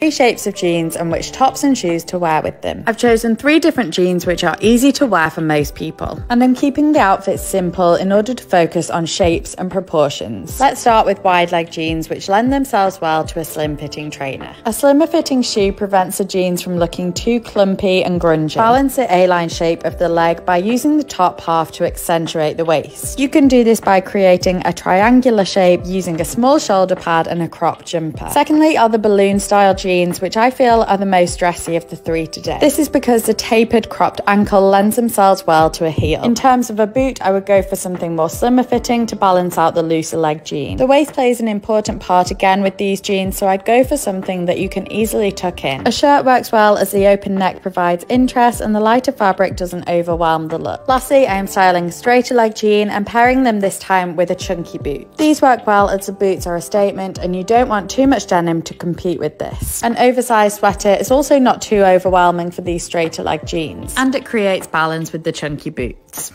three shapes of jeans and which tops and shoes to wear with them. I've chosen three different jeans which are easy to wear for most people. And I'm keeping the outfit simple in order to focus on shapes and proportions. Let's start with wide leg jeans which lend themselves well to a slim fitting trainer. A slimmer fitting shoe prevents the jeans from looking too clumpy and grungy. Balance the A-line shape of the leg by using the top half to accentuate the waist. You can do this by creating a triangular shape using a small shoulder pad and a crop jumper. Secondly are the balloon style jeans jeans, which I feel are the most dressy of the three today. This is because the tapered cropped ankle lends themselves well to a heel. In terms of a boot, I would go for something more slimmer fitting to balance out the looser leg jean. The waist plays an important part again with these jeans, so I'd go for something that you can easily tuck in. A shirt works well as the open neck provides interest and the lighter fabric doesn't overwhelm the look. Lastly, I am styling a straighter leg jean and pairing them this time with a chunky boot. These work well as the boots are a statement and you don't want too much denim to compete with this. An oversized sweater is also not too overwhelming for these straighter leg jeans, and it creates balance with the chunky boots.